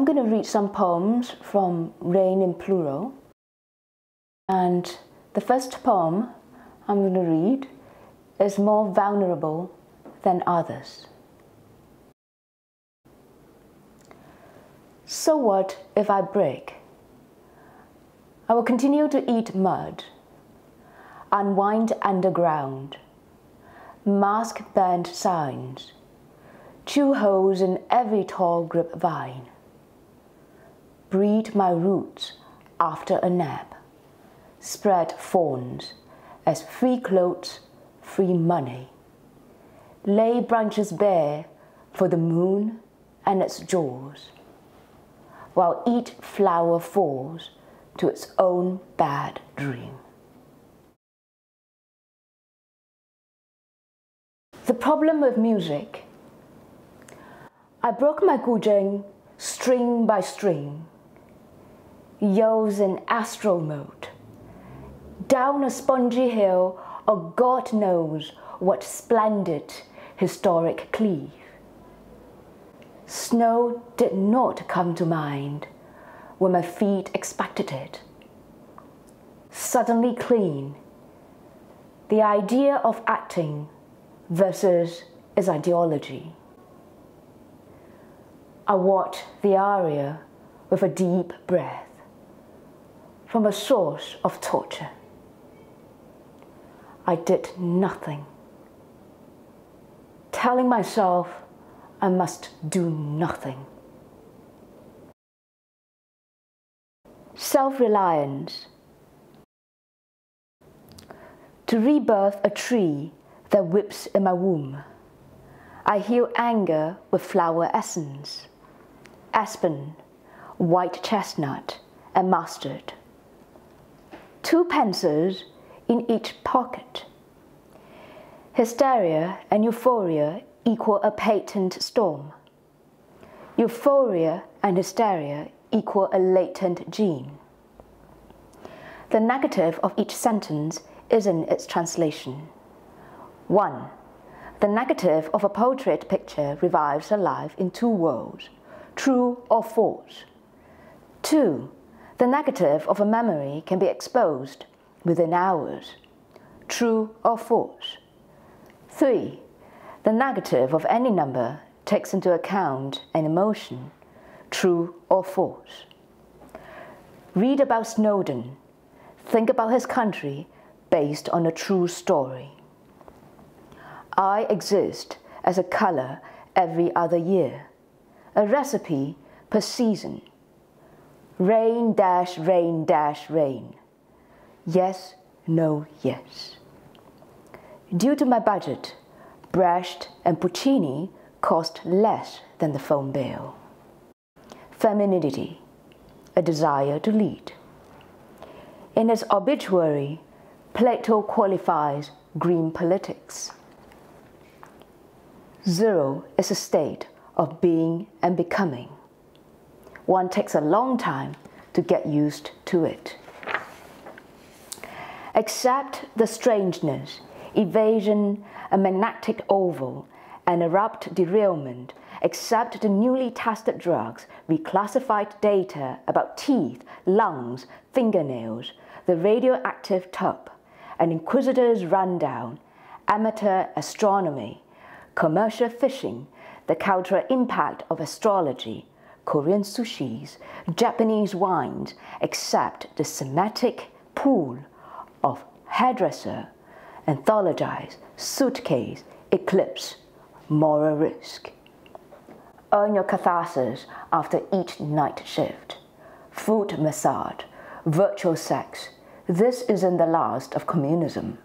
I'm going to read some poems from Rain in Plural. And the first poem I'm going to read is more vulnerable than others. So what if I break? I will continue to eat mud, unwind underground, mask band signs, chew holes in every tall grapevine breed my roots after a nap, spread fawns as free clothes, free money, lay branches bare for the moon and its jaws, while each flower falls to its own bad dream. The problem with music. I broke my guzheng string by string yells in astral mode. Down a spongy hill, a God knows what splendid historic cleave. Snow did not come to mind when my feet expected it. Suddenly clean, the idea of acting versus its ideology. I watched the aria with a deep breath from a source of torture. I did nothing, telling myself I must do nothing. Self reliance. To rebirth a tree that whips in my womb, I heal anger with flower essence, aspen, white chestnut, and mustard two pencils in each pocket. Hysteria and euphoria equal a patent storm. Euphoria and hysteria equal a latent gene. The negative of each sentence is in its translation. 1. The negative of a portrait picture revives a life in two worlds, true or false. 2. The negative of a memory can be exposed within hours, true or false. 3. The negative of any number takes into account an emotion, true or false. Read about Snowden. Think about his country based on a true story. I exist as a color every other year, a recipe per season Rain dash rain dash rain. Yes, no, yes. Due to my budget, Brecht and Puccini cost less than the phone bill. Femininity, a desire to lead. In his obituary, Plato qualifies green politics. Zero is a state of being and becoming one takes a long time to get used to it. Accept the strangeness, evasion, a magnetic oval, an abrupt derailment, accept the newly tested drugs, reclassified data about teeth, lungs, fingernails, the radioactive tub, an inquisitor's rundown, amateur astronomy, commercial fishing, the cultural impact of astrology, Korean sushis, Japanese wines, except the semantic pool of hairdresser, anthologize, suitcase, eclipse, moral risk. Earn your catharsis after each night shift. Food massage, virtual sex. This isn't the last of communism.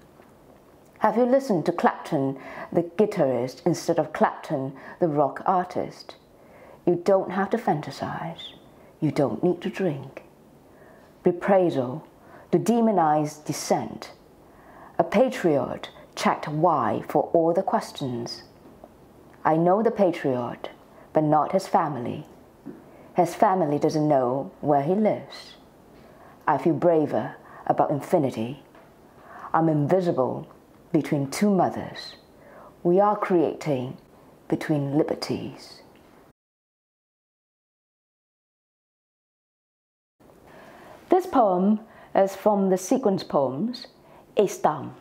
Have you listened to Clapton, the guitarist, instead of Clapton, the rock artist? You don't have to fantasize. You don't need to drink. Reprisal, to demonize dissent. A patriot checked why for all the questions. I know the patriot, but not his family. His family doesn't know where he lives. I feel braver about infinity. I'm invisible between two mothers. We are creating between liberties. This poem is from the sequence poems Estam.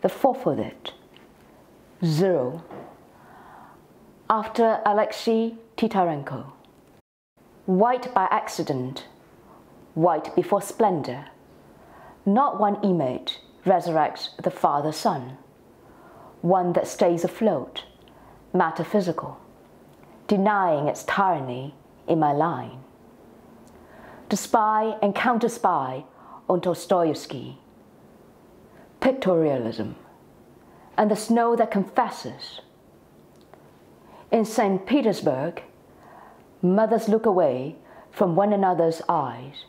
The fourth of it, Zero, after Alexei Titarenko. White by accident, white before splendor. Not one image resurrects the Father Son, one that stays afloat, metaphysical, denying its tyranny in my line. To spy and counter spy on Dostoevsky, pictorialism, and the snow that confesses. In St. Petersburg, mothers look away from one another's eyes,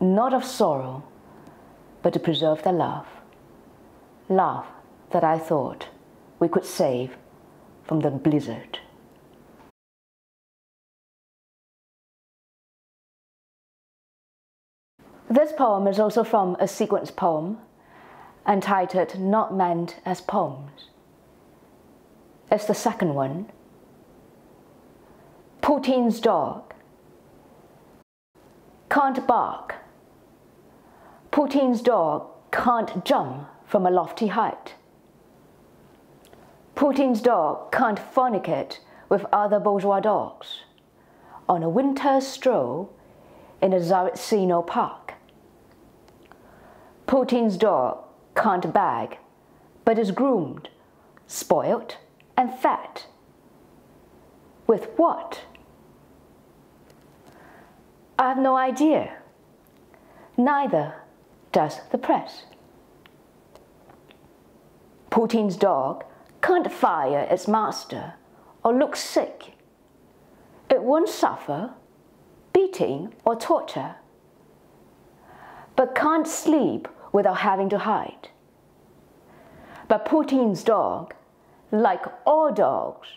not of sorrow, but to preserve their love. Love that I thought we could save from the blizzard. This poem is also from a sequence poem entitled Not Meant as Poems. It's the second one. Putin's dog can't bark. Putin's dog can't jump from a lofty height. Putin's dog can't fornicate with other bourgeois dogs on a winter stroll in a Tsaritsino park. Putin's dog can't bag, but is groomed, spoilt, and fat. With what? I have no idea. Neither does the press. Putin's dog can't fire its master or look sick. It won't suffer beating or torture, but can't sleep without having to hide. But Putin's dog, like all dogs,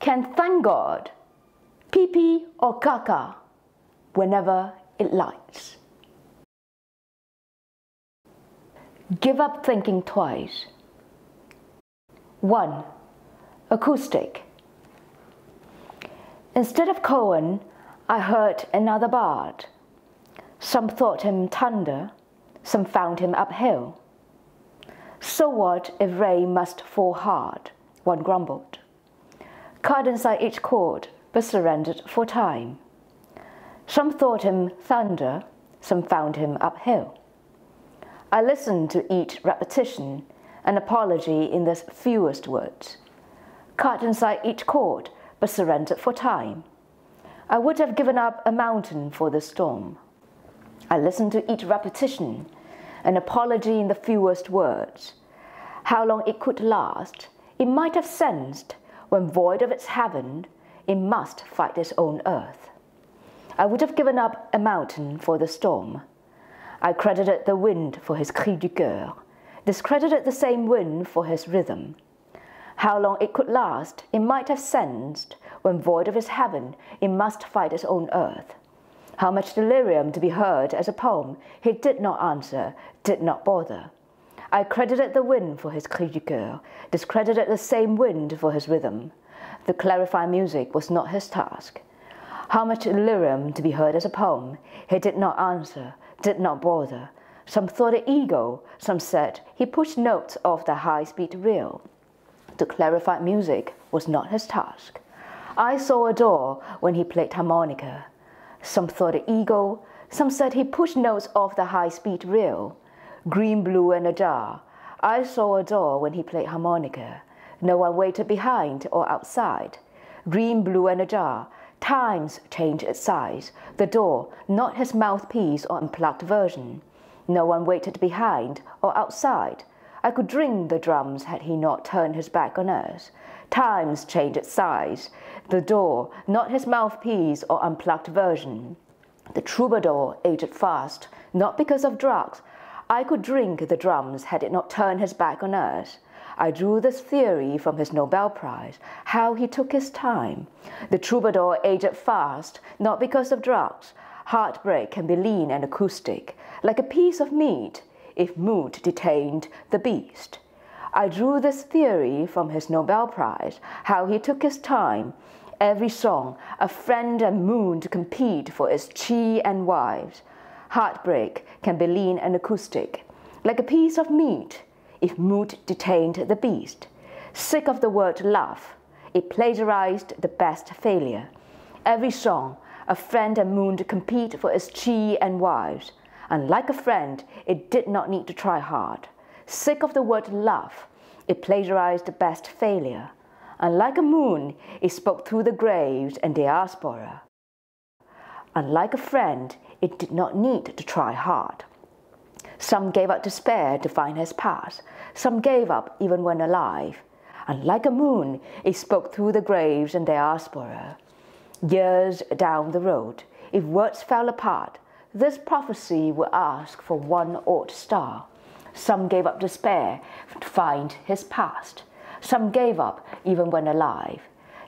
can thank God, pee pee or caca, whenever it likes. Give up thinking twice. 1. Acoustic. Instead of Cohen, I heard another bard. Some thought him tender, some found him uphill. So what if rain must fall hard? One grumbled. Cut inside each chord, but surrendered for time. Some thought him thunder, some found him uphill. I listened to each repetition, an apology in the fewest words. Cut inside each chord, but surrendered for time. I would have given up a mountain for the storm. I listened to each repetition, an apology in the fewest words. How long it could last, it might have sensed when void of its heaven, it must fight its own earth. I would have given up a mountain for the storm. I credited the wind for his cri du coeur, discredited the same wind for his rhythm. How long it could last, it might have sensed when void of its heaven, it must fight its own earth. How much delirium to be heard as a poem, he did not answer, did not bother. I credited the wind for his cri du coeur, discredited the same wind for his rhythm. The clarify music was not his task. How much delirium to be heard as a poem, he did not answer, did not bother. Some thought it ego, some said he pushed notes off the high-speed reel. To clarify music was not his task. I saw a door when he played harmonica. Some thought it ego, some said he pushed notes off the high-speed reel. Green, blue, and a jar. I saw a door when he played harmonica. No one waited behind or outside. Green, blue, and a jar. Times changed its size. The door, not his mouthpiece or unplugged version. No one waited behind or outside. I could drink the drums had he not turned his back on us. Times changed its size. The door, not his mouthpiece or unplugged version. The troubadour aged fast, not because of drugs. I could drink the drums had it not turned his back on us. I drew this theory from his Nobel Prize, how he took his time. The troubadour aged fast, not because of drugs. Heartbreak can be lean and acoustic, like a piece of meat, if mood detained the beast. I drew this theory from his Nobel Prize, how he took his time. Every song, a friend and moon to compete for its chi and wives. Heartbreak can be lean and acoustic, like a piece of meat, if mood detained the beast. Sick of the word love, it plagiarized the best failure. Every song, a friend and moon to compete for its chi and wives. And like a friend, it did not need to try hard. Sick of the word love, it plagiarized best failure. And like a moon, it spoke through the graves and diaspora. And like a friend, it did not need to try hard. Some gave up despair to find his path. Some gave up even when alive. And like a moon, it spoke through the graves and diaspora. Years down the road, if words fell apart, this prophecy will ask for one odd star. Some gave up despair to find his past. Some gave up even when alive.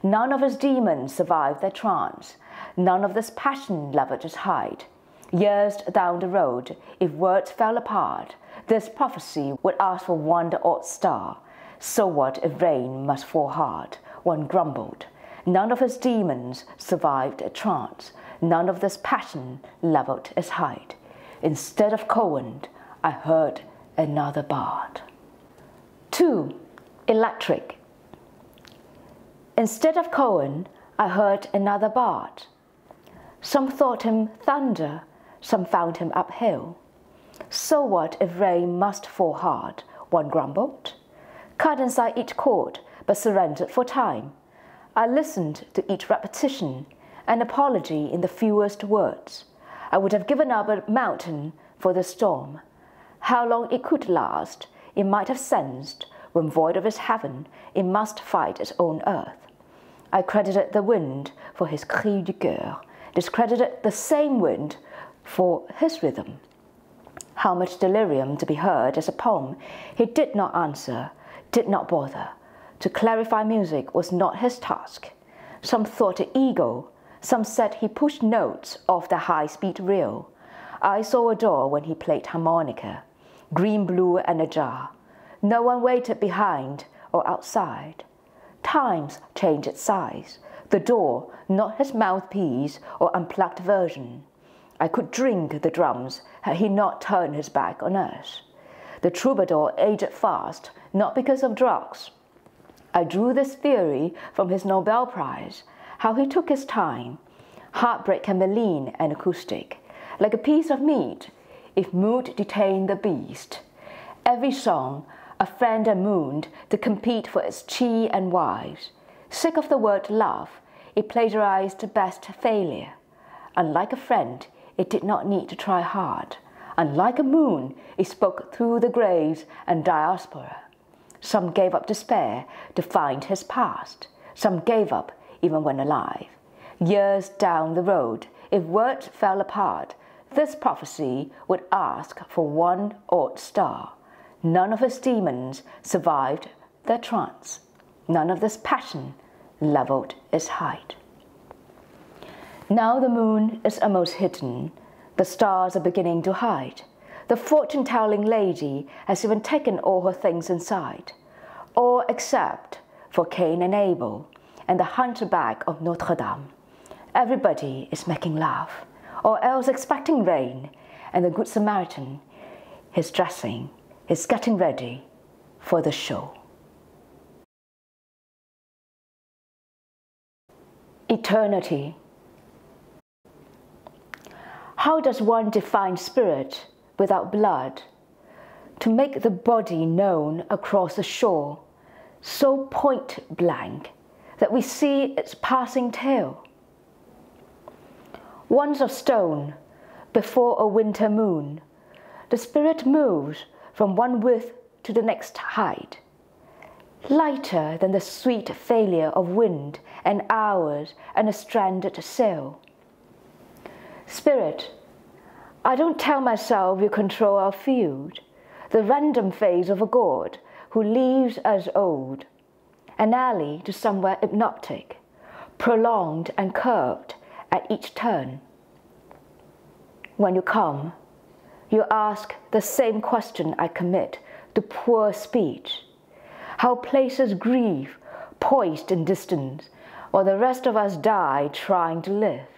None of his demons survived their trance. None of this passion leveled his height. Years down the road, if words fell apart, this prophecy would ask for one odd star. So what if rain must fall hard? One grumbled. None of his demons survived a trance. None of this passion leveled his height. Instead of Cohen, I heard another bard. 2. Electric. Instead of Cohen, I heard another bard. Some thought him thunder, some found him uphill. So what if rain must fall hard? One grumbled. Cut inside each chord, but surrendered for time. I listened to each repetition, an apology in the fewest words. I would have given up a mountain for the storm. How long it could last, it might have sensed, when void of its heaven, it must fight its own earth. I credited the wind for his cri du coeur, discredited the same wind for his rhythm. How much delirium to be heard as a poem, he did not answer, did not bother. To clarify music was not his task. Some thought it ego, some said he pushed notes off the high-speed reel. I saw a door when he played harmonica, green, blue, and ajar. No one waited behind or outside. Times changed its size. The door, not his mouthpiece or unplugged version. I could drink the drums had he not turned his back on us. The troubadour aged fast, not because of drugs, I drew this theory from his Nobel Prize, how he took his time. Heartbreak can be lean and acoustic, like a piece of meat, if mood detained the beast. Every song, a friend and moon to compete for its chi and wives. Sick of the word love, it plagiarized best failure. Unlike a friend, it did not need to try hard. Unlike a moon, it spoke through the graves and diaspora. Some gave up despair to find his past. Some gave up even when alive. Years down the road, if words fell apart, this prophecy would ask for one odd star. None of his demons survived their trance. None of this passion leveled its height. Now the moon is almost hidden. The stars are beginning to hide. The fortune telling lady has even taken all her things inside, all except for Cain and Abel and the hunchback of Notre Dame. Everybody is making love, or else expecting rain, and the Good Samaritan is dressing, is getting ready for the show. Eternity. How does one define spirit without blood, to make the body known across the shore, so point blank that we see its passing tail. Once of stone, before a winter moon, the spirit moves from one width to the next height, lighter than the sweet failure of wind and hours and a stranded sail. Spirit, I don't tell myself you control our field, the random phase of a god who leaves us old, an alley to somewhere hypnotic, prolonged and curved at each turn. When you come, you ask the same question I commit to poor speech, how places grieve, poised in distance, while the rest of us die trying to live.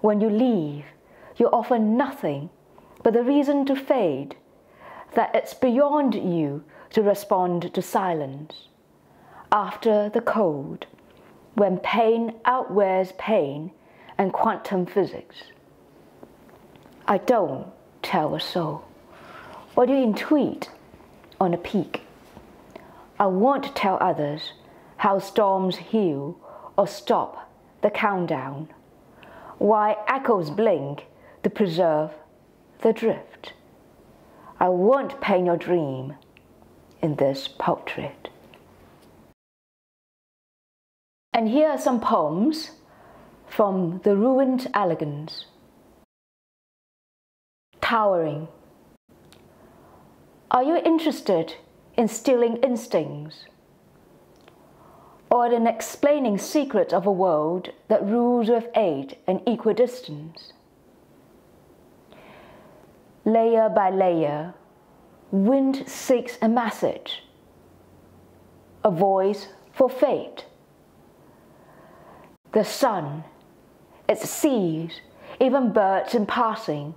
When you leave, you offer nothing but the reason to fade, that it's beyond you to respond to silence. After the cold, when pain outwears pain and quantum physics. I don't tell a soul. What do you tweet on a peak? I won't tell others how storms heal or stop the countdown, why echoes blink to preserve the drift. I won't paint your dream in this portrait. And here are some poems from The Ruined Elegance. Towering. Are you interested in stealing instincts? Or in explaining secrets of a world that rules with aid and equidistance? Layer by layer, wind seeks a message, a voice for fate. The sun, its seas, even birds in passing,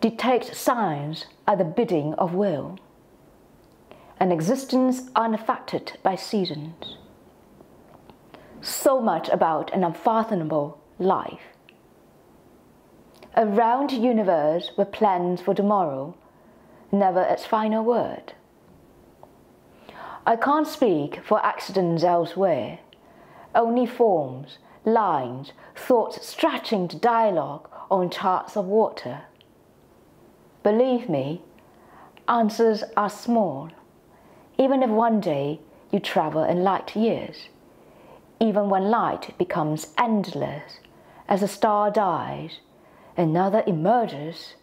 detect signs at the bidding of will, an existence unaffected by seasons. So much about an unfathomable life a round universe with plans for tomorrow, never its final word. I can't speak for accidents elsewhere, only forms, lines, thoughts stretching to dialogue on charts of water. Believe me, answers are small, even if one day you travel in light years, even when light becomes endless as a star dies Another emerges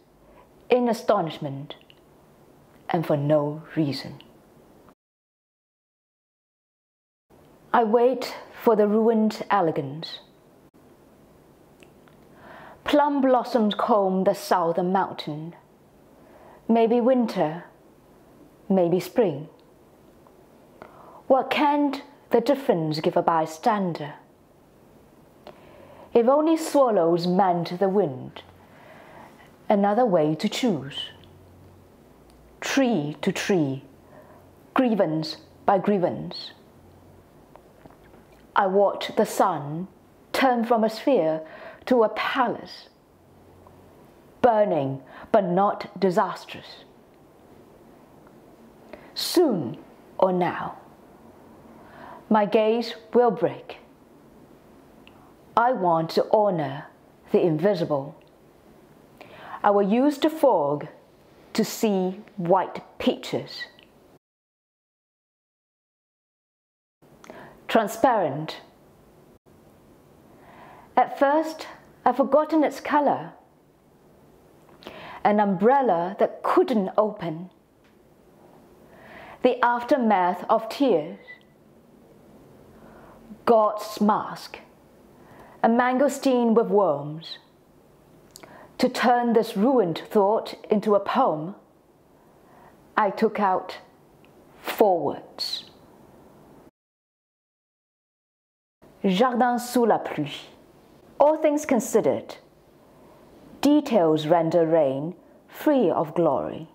in astonishment and for no reason. I wait for the ruined elegance. Plum blossoms comb the southern mountain. Maybe winter, maybe spring. What can the difference give a bystander? If only swallows meant the wind, another way to choose. Tree to tree, grievance by grievance. I watch the sun turn from a sphere to a palace, burning but not disastrous. Soon or now, my gaze will break I want to honor the invisible. I will use the fog to see white pictures. Transparent. At first, I'd forgotten its color. An umbrella that couldn't open. The aftermath of tears. God's mask a mangosteen with worms. To turn this ruined thought into a poem, I took out four Jardins sous la pluie. All things considered, details render rain free of glory,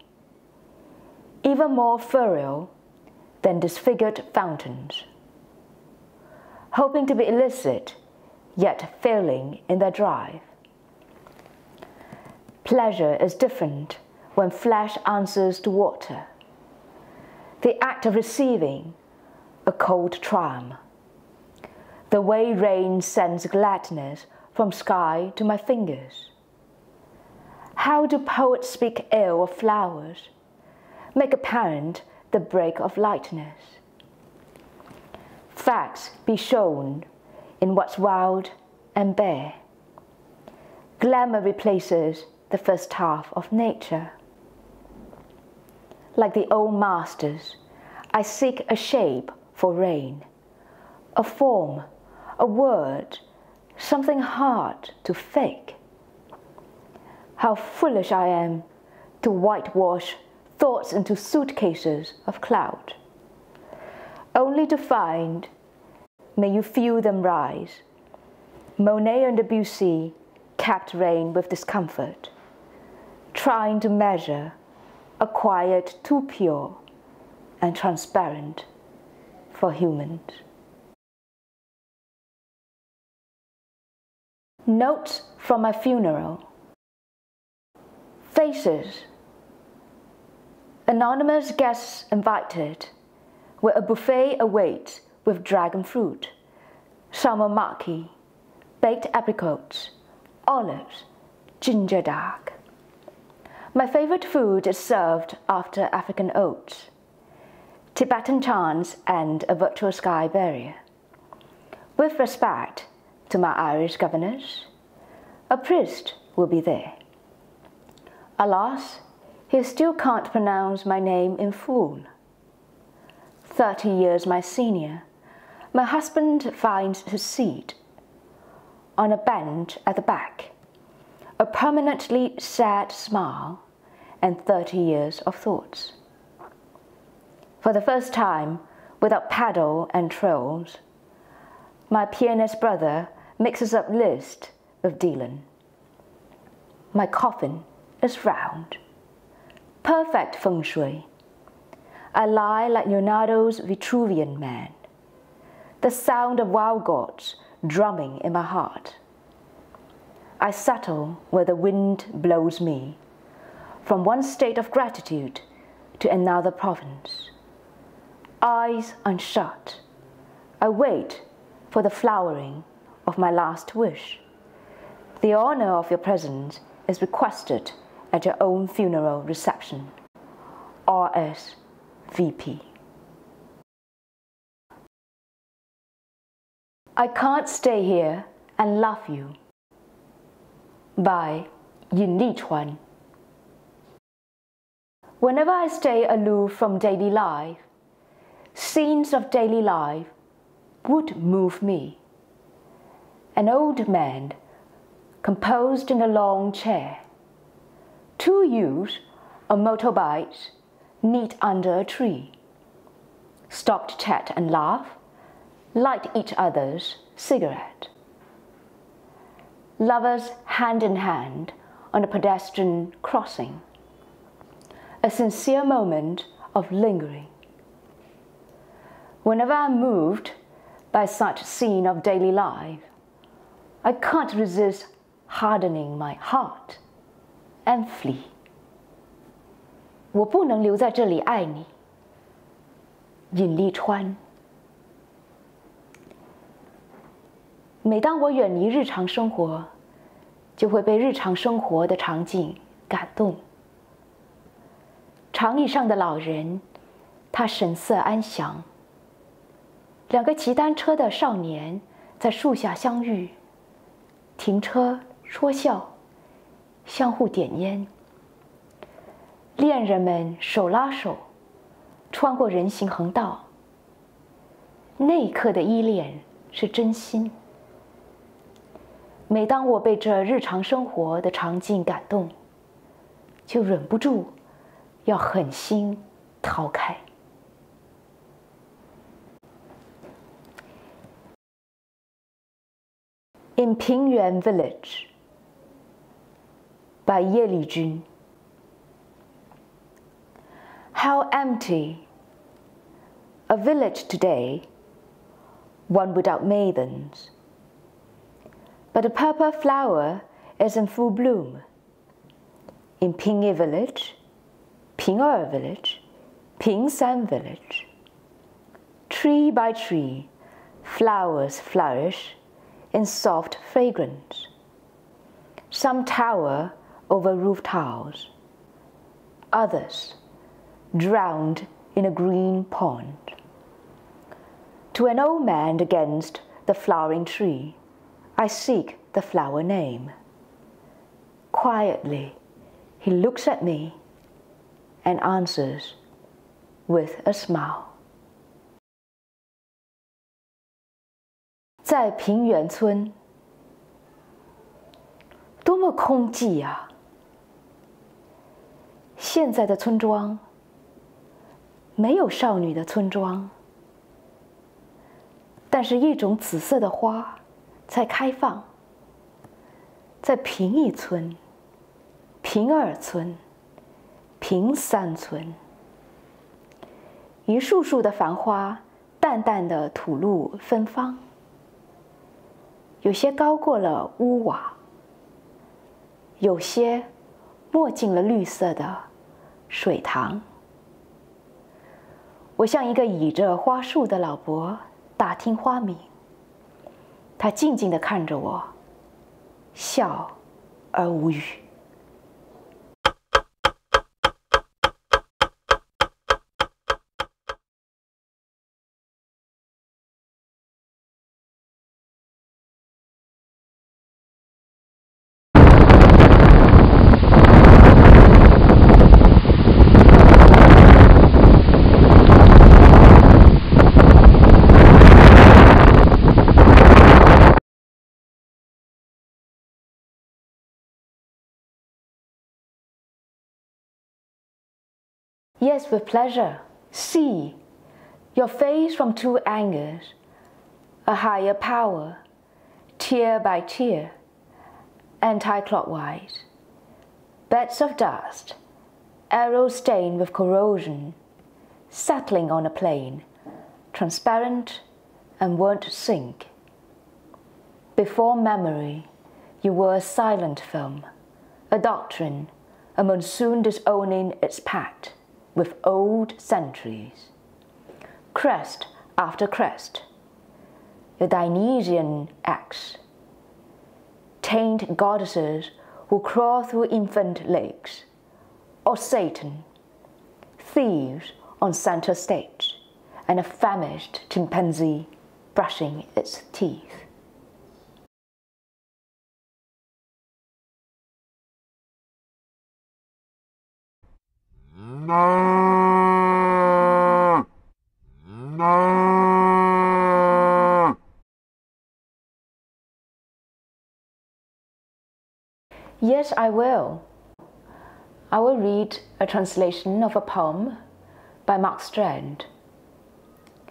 even more furial than disfigured fountains. Hoping to be illicit yet failing in their drive. Pleasure is different when flesh answers to water. The act of receiving a cold tram. The way rain sends gladness from sky to my fingers. How do poets speak ill of flowers, make apparent the break of lightness? Facts be shown in what's wild and bare. Glamour replaces the first half of nature. Like the old masters, I seek a shape for rain, a form, a word, something hard to fake. How foolish I am to whitewash thoughts into suitcases of cloud, only to find may you feel them rise. Monet and Debussy capped rain with discomfort, trying to measure a quiet too pure and transparent for humans. Notes from my funeral. Faces. Anonymous guests invited, where a buffet awaits with dragon fruit, summer maki, baked apricots, olives, ginger dark. My favorite food is served after African oats, Tibetan chants and a virtual sky barrier. With respect, to my Irish governors. A priest will be there. Alas, he still can't pronounce my name in full. Thirty years my senior, my husband finds his seat on a bench at the back, a permanently sad smile, and thirty years of thoughts. For the first time, without paddle and trolls, my pianist brother mixes up Liszt of Dylan. My coffin is round. Perfect feng shui. I lie like Leonardo's Vitruvian man. The sound of wild gods drumming in my heart. I settle where the wind blows me, from one state of gratitude to another province. Eyes unshut, I wait for the flowering of my last wish. The honor of your presence is requested at your own funeral reception. R.S. VP. I can't stay here and love you. By Yin Li Chuan. Whenever I stay aloof from daily life, scenes of daily life would move me an old man composed in a long chair. Two youths on motorbikes meet under a tree. Stop to chat and laugh, light each other's cigarette. Lovers hand in hand on a pedestrian crossing. A sincere moment of lingering. Whenever I'm moved by such scene of daily life, I can't resist hardening my heart and flee. 我不能留在这里爱你。尹立川。每当我远离日常生活，就会被日常生活的场景感动。长椅上的老人，他神色安详。两个骑单车的少年在树下相遇。停车说笑，相互点烟。恋人们手拉手，穿过人行横道。那一刻的依恋是真心。每当我被这日常生活的场景感动，就忍不住要狠心逃开。In Pingyuan Village by Ye Lijun. How empty a village today, one without maidens. But a purple flower is in full bloom. In Pingyi village, Ping'er village, Pingsan village. Tree by tree, flowers flourish in soft fragrance. Some tower over roof tiles, others drowned in a green pond. To an old man against the flowering tree, I seek the flower name. Quietly, he looks at me and answers with a smile. 在平原村，多么空寂呀！现在的村庄没有少女的村庄，但是一种紫色的花在开放，在平邑村、平二村、平三村，一束束的繁花，淡淡的吐露芬芳，有些高过了屋瓦，有些没进了绿色的水塘。我向一个倚着花树的老伯，打听花名。他静静地看着我，笑而无语。Yes, with pleasure. See your face from two angles, a higher power, tier by tier, anti-clockwise. Beds of dust, arrows stained with corrosion, settling on a plane, transparent and won't sink. Before memory, you were a silent film, a doctrine, a monsoon disowning its pact with old centuries. Crest after crest, the Dionysian axe, taint goddesses who crawl through infant lakes, or Satan, thieves on center stage, and a famished chimpanzee brushing its teeth. No. No. Yes, I will. I will read a translation of a poem by Mark Strand.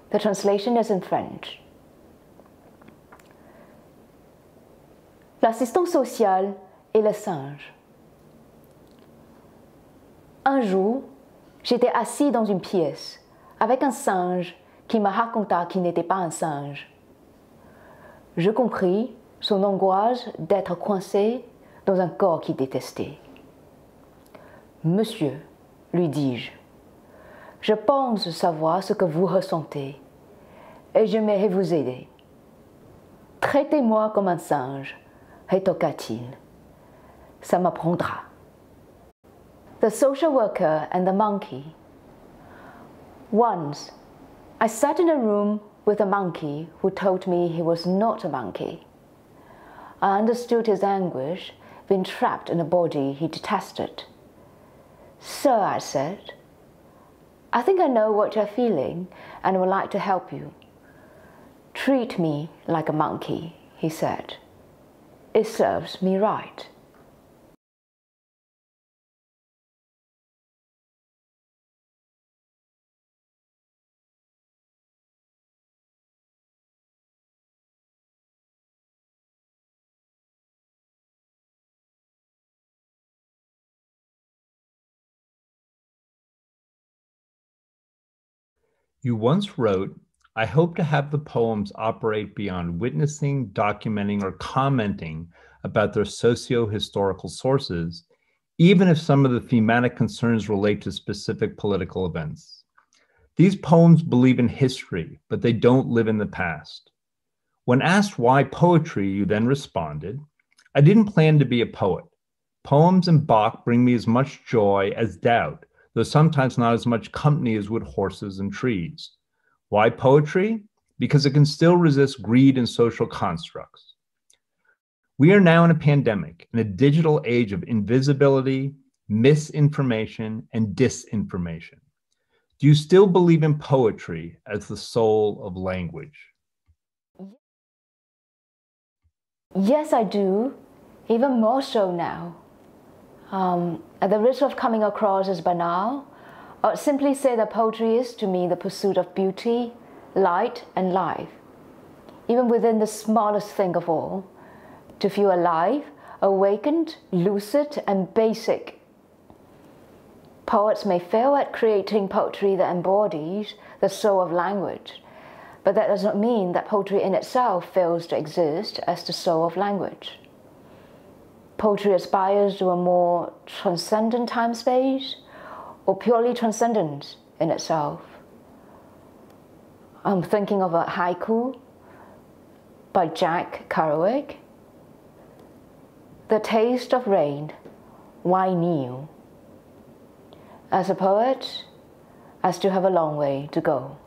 The translation is in French. L'assistant social et le singe. Un jour, j'étais assis dans une pièce avec un singe qui me raconta qu'il n'était pas un singe. Je compris son angoisse d'être coincé dans un corps qu'il détestait. Monsieur, lui dis-je, je pense savoir ce que vous ressentez et j'aimerais vous aider. Traitez-moi comme un singe, rétorqua-t-il. Ça m'apprendra. The Social Worker and the Monkey. Once, I sat in a room with a monkey who told me he was not a monkey. I understood his anguish, being trapped in a body he detested. Sir, I said, I think I know what you're feeling and would like to help you. Treat me like a monkey, he said. It serves me right. You once wrote, I hope to have the poems operate beyond witnessing, documenting, or commenting about their socio historical sources, even if some of the thematic concerns relate to specific political events. These poems believe in history, but they don't live in the past. When asked why poetry, you then responded, I didn't plan to be a poet. Poems and Bach bring me as much joy as doubt though sometimes not as much company as would horses and trees. Why poetry? Because it can still resist greed and social constructs. We are now in a pandemic, in a digital age of invisibility, misinformation, and disinformation. Do you still believe in poetry as the soul of language? Yes, I do, even more so now. Um, at the risk of coming across as banal, I would simply say that poetry is to me the pursuit of beauty, light, and life. even within the smallest thing of all, to feel alive, awakened, lucid, and basic. Poets may fail at creating poetry that embodies the soul of language, but that does not mean that poetry in itself fails to exist as the soul of language. Poetry aspires to a more transcendent time space or purely transcendent in itself. I'm thinking of a haiku by Jack Kerouac. The taste of rain, why new? As a poet, I still have a long way to go.